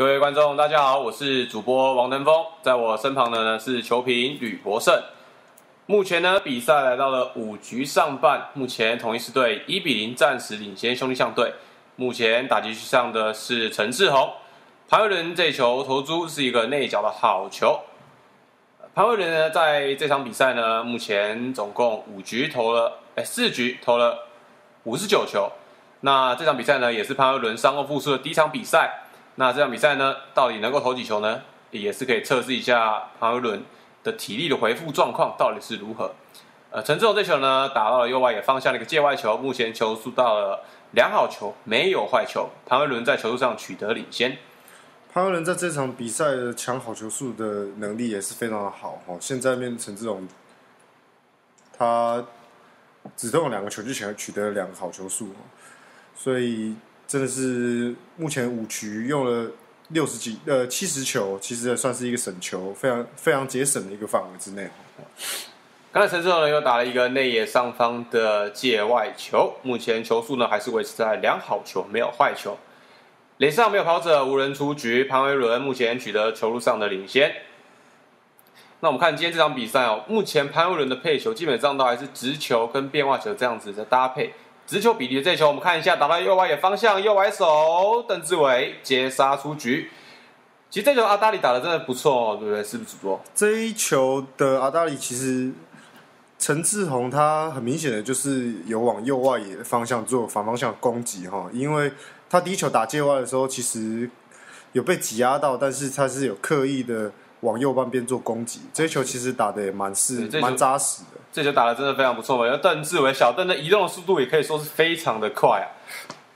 各位观众，大家好，我是主播王登峰，在我身旁的呢是球评吕博胜。目前呢，比赛来到了五局上半，目前同一支队一比零暂时领先兄弟象队。目前打击区上的是陈志宏，潘威伦这球投出是一个内角的好球。潘威伦呢，在这场比赛呢，目前总共五局投了，哎，四局投了五十九球。那这场比赛呢，也是潘威伦伤后复出的第一场比赛。那这场比赛呢，到底能够投几球呢？也是可以测试一下潘威伦的体力的回复状况到底是如何。呃，陈志宏这球呢，打到了右外野方向的一个界外球，目前球速到了良好球，没有坏球。潘威伦在球速上取得领先。潘威伦在这场比赛的抢好球数的能力也是非常的好哈。现在面陈志宏，他只投两个球就取取得两个好球数。所以真的是目前五局用了六十几呃七十球，其实也算是一个省球，非常非常节省的一个范围之内。刚才陈志宏呢又打了一个内野上方的界外球，目前球速呢还是维持在良好球，没有坏球。脸上没有跑者，无人出局，潘威伦目前取得球路上的领先。那我们看今天这场比赛哦，目前潘威伦的配球基本上都还是直球跟变化球这样子的搭配。直球比例的这球，我们看一下，打到右外野方向，右外手邓志伟接杀出局。其实这球阿达里打的真的不错哦，对不对？是不是主播？这一球的阿达里其实陈志宏他很明显的就是有往右外野的方向做反方向攻击哈，因为他第一球打界外的时候，其实有被挤压到，但是他是有刻意的往右半边做攻击。这一球其实打的也蛮是蛮扎实的。这球打的真的非常不错嘛！因为邓志伟小邓的移动的速度也可以说是非常的快啊。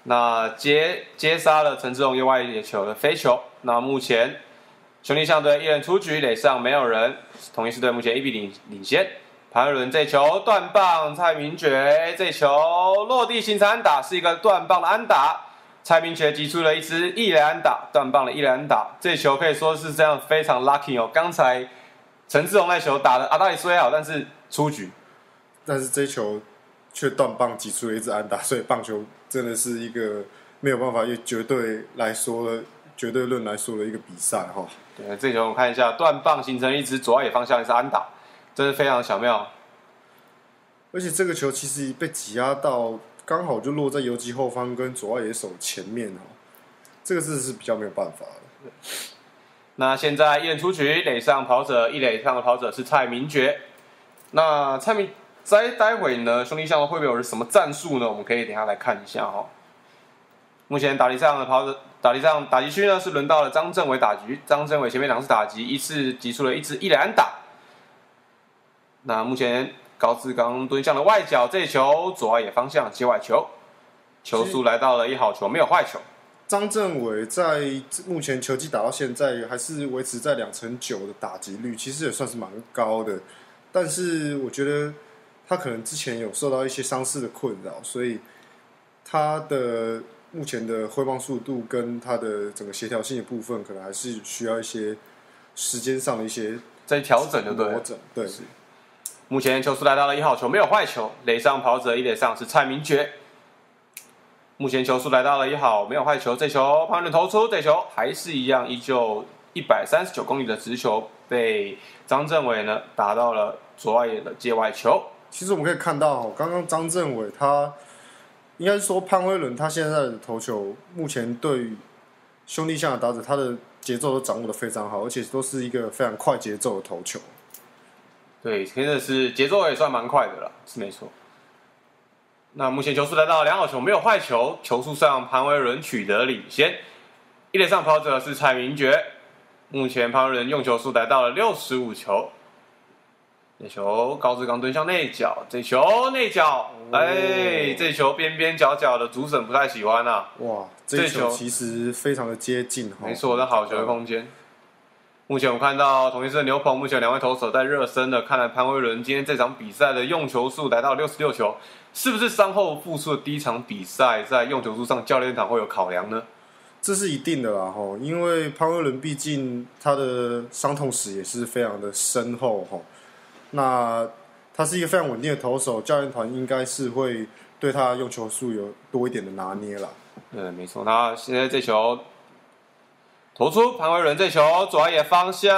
那接接杀了陈志宏右外野球的飞球。那目前兄弟象队一人出局，垒上没有人，同一支队目前一比零领先。潘伦这球断棒，蔡明觉这球落地形成安打，是一个断棒的安打。蔡明觉击出了一支一垒安打，断棒的一垒安打。这球可以说是这样非常 lucky 哦。刚才陈志宏那球打的阿达里虽好，但是。出局，但是这球却断棒挤出了一支安打，所以棒球真的是一个没有办法用绝对来说的绝对论来说的一个比赛哈。对，这球我看一下，断棒形成一支左外野方向一支安打，真是非常巧妙。而且这个球其实被挤压到，刚好就落在游击后方跟左外野手前面哦，这个真的是比较没有办法的。那现在一人出局，垒上跑者一垒上的跑者是蔡明觉。那蔡明在待会呢，兄弟相会不会有什么战术呢？我们可以等下来看一下哈。目前打击上的跑者，打击上打击区呢是轮到了张政伟打局。张政伟前面两次打击，一次击出了一支一垒打。那目前高志刚蹲向了外角，这球左外野方向接外球，球速来到了一好球，没有坏球。张政伟在目前球季打到现在还是维持在两成九的打击率，其实也算是蛮高的。但是我觉得他可能之前有受到一些伤势的困扰，所以他的目前的挥棒速度跟他的整个协调性的部分，可能还是需要一些时间上的一些在调整的调整。对，目前球速来到了一号球，没有坏球。垒上跑者一垒上是蔡明觉。目前球速来到了一号，没有坏球。这球旁人投出，这球还是一样，依旧一百三十九公里的直球被张政伟呢打到了。左外野的界外球，其实我们可以看到，刚刚张政伟他应该说潘威伦他现在的投球，目前对于兄弟象的打者，他的节奏都掌握的非常好，而且都是一个非常快节奏的投球。对，真的是节奏也算蛮快的了，是没错。那目前球速来到两好球，没有坏球，球速上潘威伦取得领先。一垒上跑者是蔡明觉，目前潘威伦用球数来到了六十五球。这球高志刚蹲向内角，这球内角，哎，这球边边角角的主审不太喜欢啊。哇，这球其实非常的接近，没错，那好球的空间。目前我们看到同一支牛棚，目前两位投手在热身的。看来潘威伦今天这场比赛的用球数来到六十六球，是不是伤后复出的第一场比赛，在用球数上教练团会有考量呢？这是一定的啦，吼，因为潘威伦毕竟他的伤痛史也是非常的深厚，吼。那他是一个非常稳定的投手，教练团应该是会对他用球数有多一点的拿捏了。对，没错。那现在这球投出潘威伦这球左外野方向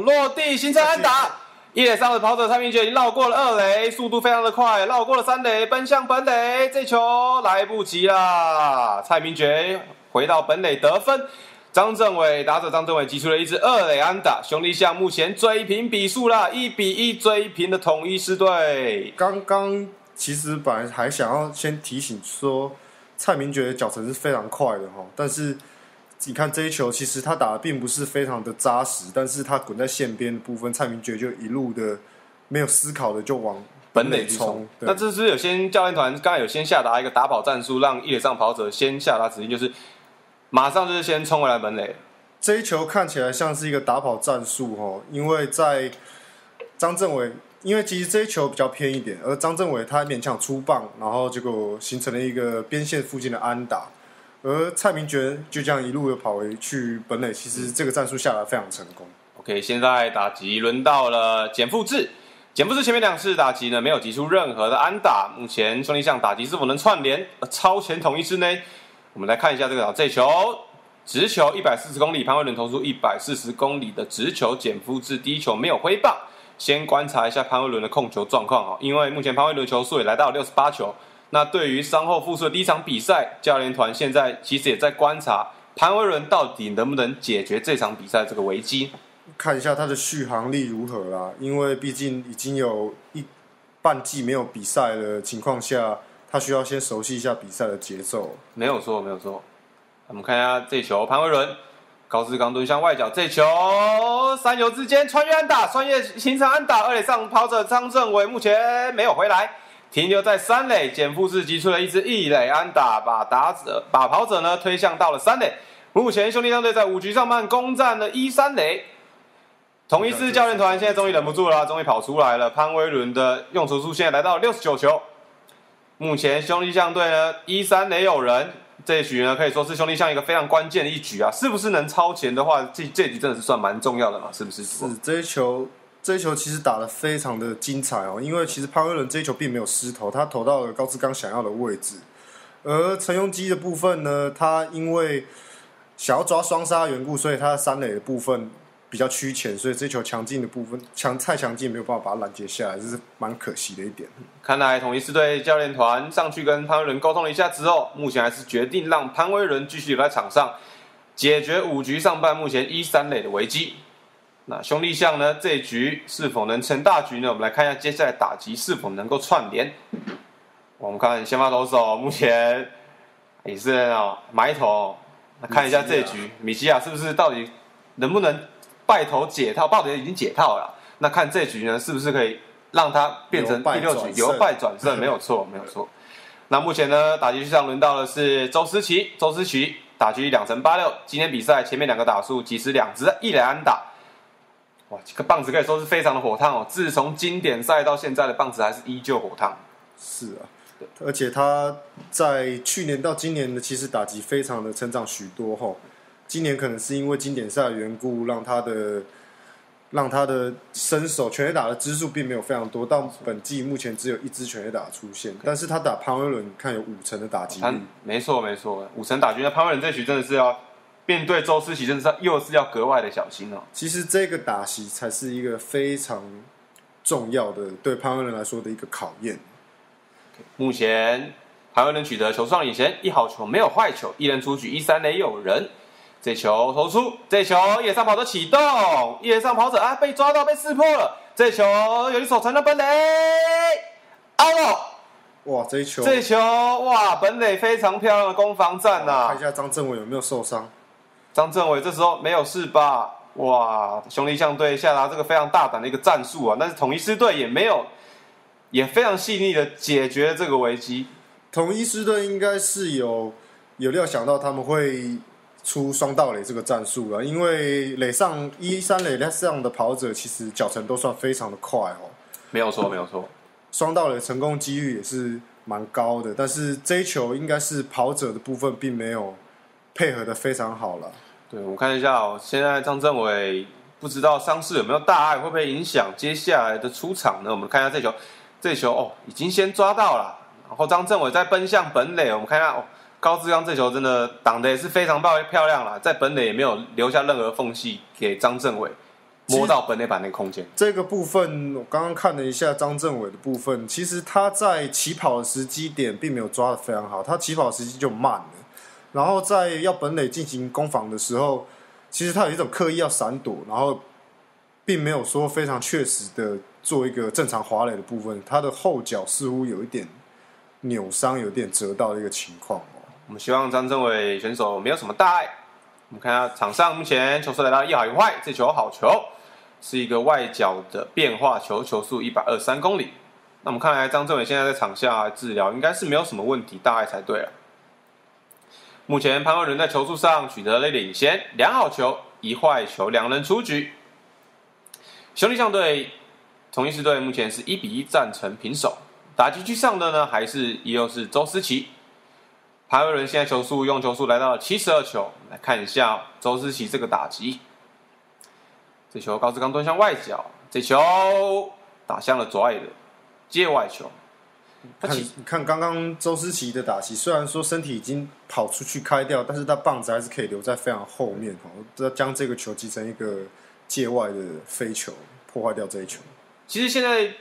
落地形成安打。一垒上的跑者蔡明杰已经绕过了二垒，速度非常的快，绕过了三垒，奔向本垒，这球来不及啦！蔡明杰回到本垒得分。张政伟打者张政伟击出了一支二垒安打，兄弟象目前追平比数啦，一比一追平的统一狮队。刚刚其实本来还想要先提醒说，蔡明觉的脚程是非常快的哈，但是你看这一球，其实他打的并不是非常的扎实，但是他滚在线边的部分，蔡明觉就一路的没有思考的就往本垒冲。那这是有先教练团刚才有先下达一个打跑战术，让一垒上跑者先下达指令，就是。马上就是先冲回来本垒，这一球看起来像是一个打跑战术哦，因为在张政伟，因为其实这一球比较偏一点，而张政伟他勉强出棒，然后结果形成了一个边线附近的安打，而蔡明觉就这样一路的跑回去本垒，其实这个战术下来非常成功。OK，现在打击轮到了简复志，简复志前面两次打击呢没有击出任何的安打，目前兄弟象打击是否能串联超前统一之内？我们来看一下这个这球，直球一百四十公里，潘威伦投出一百四十公里的直球，减负至第一球没有挥棒。先观察一下潘威伦的控球状况啊，因为目前潘威伦球数也来到六十八球。那对于伤后复出的第一场比赛，教练团现在其实也在观察潘威伦到底能不能解决这场比赛这个危机，看一下他的续航力如何啦。因为毕竟已经有一半季没有比赛的情况下。他需要先熟悉一下比赛的节奏，没有错，没有错。我们看一下这球，潘威伦高志刚蹲向外角，这球三球之间穿越安打，穿越形成安打，二垒上跑者张正伟目前没有回来，停留在三垒，简复士击出了一支一垒安打，把打者把跑者呢推向到了三垒。目前兄弟战队在五局上半攻占了一三垒，同一支教练团现在终于忍不住了，终于跑出来了。潘威伦的用球数现在来到六十九球。目前兄弟象队呢，一三垒有人，这一局呢可以说是兄弟象一个非常关键的一局啊，是不是能超前的话，这这局真的是算蛮重要的嘛，是不是？是这一球，这一球其实打的非常的精彩哦，因为其实潘威伦这一球并没有失投，他投到了高志刚想要的位置，而陈庸基的部分呢，他因为想要抓双杀的缘故，所以他的三垒的部分。比较趋前，所以这球强劲的部分强太强劲，没有办法把它拦截下来，这是蛮可惜的一点。看来统一狮队教练团上去跟潘威伦沟通了一下之后，目前还是决定让潘威伦继续留在场上，解决五局上半目前一三垒的危机。那兄弟象呢？这一局是否能成大局呢？我们来看一下接下来打击是否能够串联。我们看先发投手目前也是啊埋头，那看一下这一局米奇亚是不是到底能不能？败头解套，豹子已经解套了。那看这局呢，是不是可以让他变成第六局由败转胜？没有错，没有错。那目前呢，打击上轮到的是周思齐，周思齐打击两成八六。今天比赛前面两个打数，即使两支一垒安打。哇，这个棒子可以说是非常的火烫哦。自从经典赛到现在的棒子还是依旧火烫。是啊，而且他在去年到今年的其实打击非常的成长许多哈。今年可能是因为经典赛的缘故，让他的让他的身手全垒打的支数并没有非常多。到本季目前只有一支全垒打出现，但是他打潘威伦看有五成的打击率。没错没错，五成打击。那潘威伦这局真的是要面对周思齐，真的是又是要格外的小心哦。其实这个打席才是一个非常重要的对潘威伦来说的一个考验。目前潘威伦取得球上领先，一好球没有坏球，一人出局，一三垒有人。这球投出，这球野上跑者启动，野上跑者啊被抓到被识破了。这球有一手传到本垒，out！哇，这一球，这球哇，本垒非常漂亮的攻防战呐。看一下张政伟有没有受伤？张政伟这时候没有事吧？哇，兄弟象队下达这个非常大胆的一个战术啊，但是统一狮队也没有，也非常细腻的解决这个危机。统一狮队应该是有有料想到他们会。出双道垒这个战术了，因为垒上一三垒上的跑者其实脚程都算非常的快哦。没有错，没有错，双道垒成功几率也是蛮高的。但是这一球应该是跑者的部分并没有配合的非常好了。对，我看一下哦，现在张政伟不知道伤势有没有大碍，会不会影响接下来的出场呢？我们看一下这球，这球哦已经先抓到了，然后张政伟在奔向本垒，我们看一下哦。高志刚这球真的挡的也是非常漂漂亮啦，在本垒也没有留下任何缝隙给张政伟摸到本垒板那个空间。这个部分我刚刚看了一下张政伟的部分，其实他在起跑的时机点并没有抓的非常好，他起跑时机就慢了。然后在要本垒进行攻防的时候，其实他有一种刻意要闪躲，然后并没有说非常确实的做一个正常滑垒的部分，他的后脚似乎有一点扭伤，有点折到的一个情况哦。我们希望张政伟选手没有什么大碍。我们看一下场上目前球速来到一好一坏，这球好球，是一个外角的变化球，球速一百二三公里。那我们看来张政伟现在在场下治疗应该是没有什么问题，大碍才对啊。目前潘威伦在球速上取得了领先，两好球一坏球，两人出局。兄弟象队同一支队目前是一比一战成平手。打击区上的呢，还是依旧是周思齐。潘威伦现在球速用球数来到了七十二球，来看一下周思齐这个打击。这球高志刚蹲向外角，这球打向了左外的界外球。他看其你看刚刚周思齐的打击，虽然说身体已经跑出去开掉，但是他棒子还是可以留在非常后面哦，这将这个球击成一个界外的飞球，破坏掉这一球。其实现在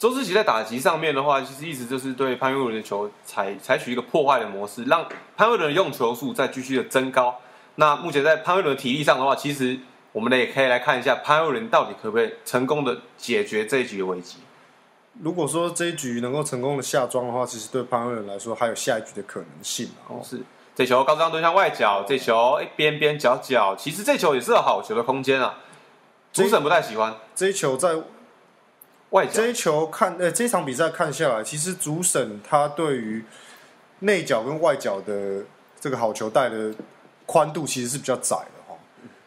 周思齐在打击上面的话，其实一直就是对潘威伦的球采采取一个破坏的模式，让潘威伦的用球数再继续的增高。那目前在潘威伦的体力上的话，其实我们呢也可以来看一下潘威伦到底可不可以成功的解决这一局的危机。如果说这一局能够成功的下庄的话，其实对潘威伦来说还有下一局的可能性啊哦。是这球高张蹲向外角，这球哎边边角角，其实这球也是有好球的空间啊。主审不太喜欢这一球在外角这，一球看，呃，这一场比赛看下来，其实主审他对于内角跟外角的这个好球带的宽度其实是比较窄的哈，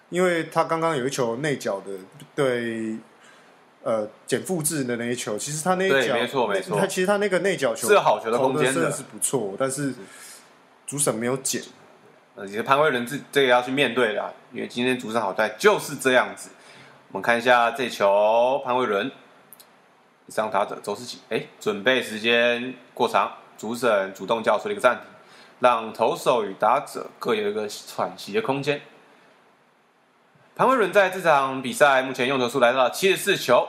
因为他刚刚有一球内角的对。呃，减复制的那一球，其实他那一脚，没错没错他其实他那个内角球是有好球的空间真的是不错，但是主审没有减。呃，其实潘威伦这这个要去面对的啊，因为今天主审好带就是这样子。我们看一下这球，潘威伦上打者周思齐，哎，准备时间过长，主审主动叫出了一个暂停，让投手与打者各有一个喘息的空间。潘威伦在这场比赛目前用球数来到七十四球，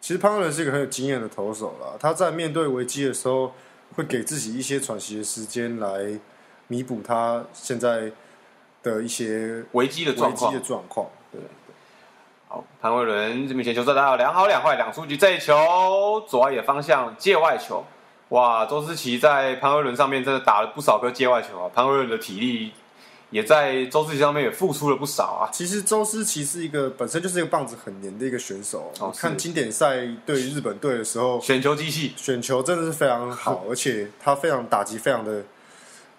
其实潘威伦是一个很有经验的投手了，他在面对危机的时候，会给自己一些喘息的时间来弥补他现在的一些危机的状况危机的。状况。对，好，潘威伦这边前球速达到两好两坏两出局，这一球左外野方向界外球，哇，周思齐在潘威伦上面真的打了不少颗界外球啊，潘威伦的体力也在周思齐上面也付出了不少啊。其实周思齐是一个本身就是一个棒子很黏的一个选手。哦看经典赛对日本队的时候，选球机器，选球真的是非常好，而且他非常打击非常的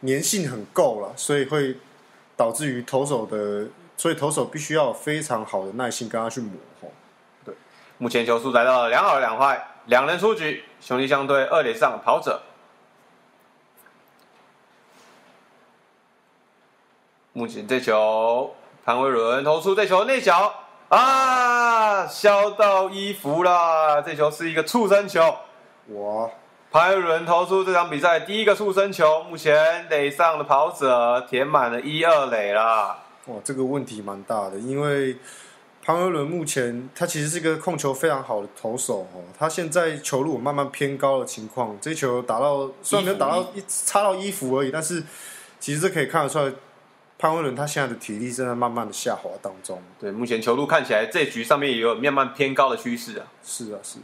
粘性很够了，所以会导致于投手的，所以投手必须要有非常好的耐心跟他去磨。吼目前球速来到了两好两坏，两人出局，兄弟相对二垒上跑者。目前这球潘威伦投出这球内角啊，削到衣服啦！这球是一个触身球，哇，潘威伦投出这场比赛第一个触身球，目前垒上的跑者填满了一二垒啦。哇，这个问题蛮大的，因为潘威伦目前他其实是一个控球非常好的投手哦，他现在球路有慢慢偏高的情况，这球打到虽然没有打到一插到衣服而已，但是其实这可以看得出来，潘威伦他现在的体力正在慢慢的下滑当中。对，目前球路看起来这局上面也有慢慢偏高的趋势啊。是啊，是。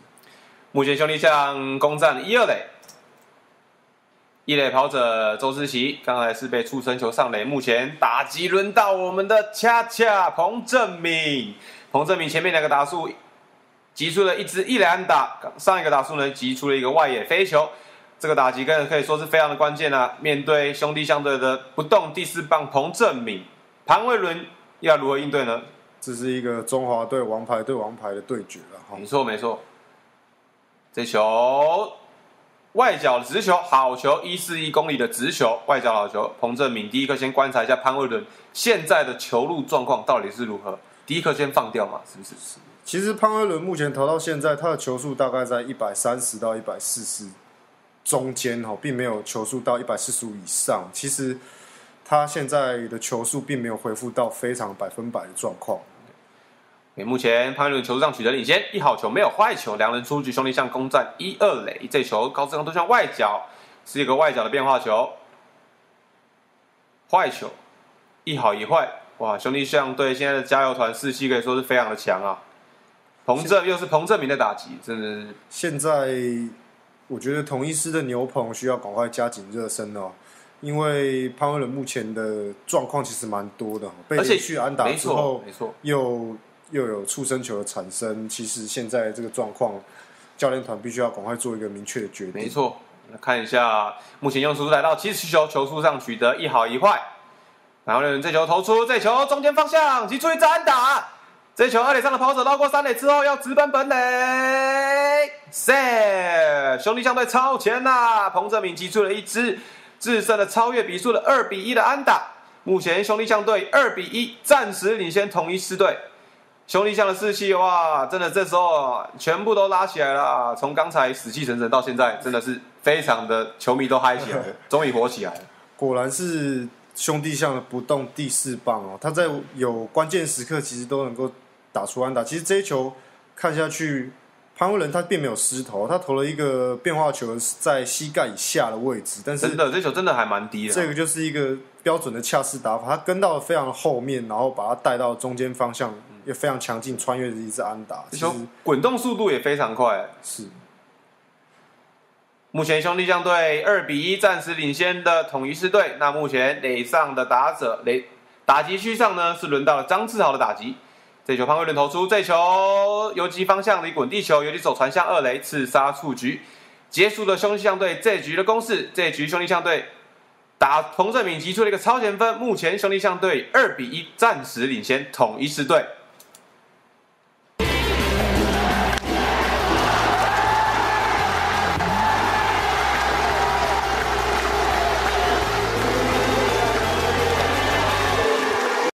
目前兄弟像攻占一二垒，一垒跑者周思齐刚才是被触身球上垒，目前打击轮到我们的恰恰彭正明，彭正明前面两个打数击出了一支一垒安打，上一个打数呢击出了一个外野飞球，这个打击跟可以说是非常的关键啊。面对兄弟相队的不动第四棒彭正明，潘威伦要如何应对呢？这是一个中华队王牌对王牌的对决了哈没。错没错，这球外角直球，好球，一四一公里的直球，外角好球。彭正明第一个先观察一下潘威伦现在的球路状况到底是如何，第一颗先放掉嘛，是不是？其实潘威伦目前投到现在，他的球速大概在一百三十到一百四十中间哈，并没有球速到一百四十五以上。其实他现在的球速并没有恢复到非常百分百的状况。目前潘威伦球上取得领先，一好球没有坏球，两人出局，兄弟象攻占一二垒。这球高志刚都向外角，是一个外角的变化球，坏球，一好一坏。哇，兄弟象队现在的加油团士气可以说是非常的强啊！彭正又是彭正明的打击，真的是。现在我觉得同一师的牛棚需要赶快加紧热身哦，因为潘威伦目前的状况其实蛮多的，被连续安打之后，没错，又又有触身球的产生。其实现在这个状况，教练团必须要赶快做一个明确的决定。没错，来看一下目前用速来到七十球，球速上取得一好一坏。然后呢，这球投出，这球中间方向击出一安打。这球二垒上的跑者绕过三垒之后，要直奔本垒。塞，兄弟相对超前呐！彭正明击出了一支制胜的超越比数的二比一的安打。目前兄弟相对二比一暂时领先统一狮队。兄弟象的士气哇，真的这时候全部都拉起来了。从刚才死气沉沉到现在，真的是非常的球迷都嗨起来了，终于火起来了。果然是。兄弟象的不动第四棒哦，他在有关键时刻其实都能够打出安打。其实这一球看下去，潘威伦他并没有失投，他投了一个变化球在膝盖以下的位置。但是真的，这球真的还蛮低的。这个就是一个标准的恰式打法，他跟到非常后面，然后把他带到中间方向，也非常强劲，穿越的一支安打。这球滚动速度也非常快，是。目前兄弟象队二比一暂时领先的统一狮队。那目前垒上的打者垒打击区上呢，是轮到了张志豪的打击。这球潘威伦投出，这球游击方向的滚地球，游击手传向二垒，刺杀出局，结束了兄弟象队这局的攻势。这局兄弟象队打彭正敏击出了一个超前分。目前兄弟象队二比一暂时领先统一狮队。